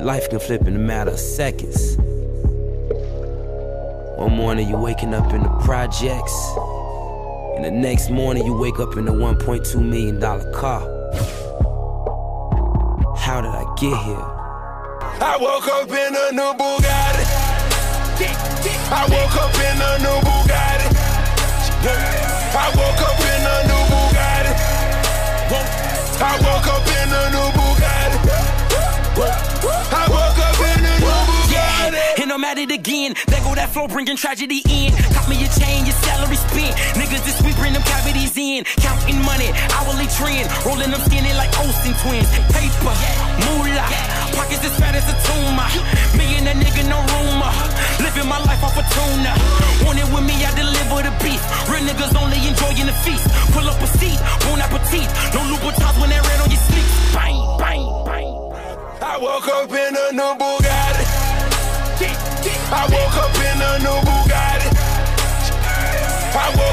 Life can flip in a matter of seconds. One morning you're waking up in the projects. And the next morning you wake up in a $1.2 million car. How did I get here? I woke up in a new Bugatti. I woke up in a new Bugatti. I woke up in a new Bugatti. I woke up in a new at it again. There go that flow, bringing tragedy in. Cop me a chain, your salary spent. Niggas this week bring them cavities in. Counting money, hourly trend. Rolling them skinny like Olsen twins. Paper, moolah. Pockets as fat as a tumor. Me and that nigga, no rumor. Living my life off a tuna. Want it with me, I deliver the beef. Real niggas only enjoying the feast. Pull up a seat, bon appetit. No Louboutins when they red on your sleep. Bang, bang, bang. I woke up in a new Bugatti. I woke up in a new Bugatti. I woke